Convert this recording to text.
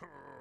Grrr.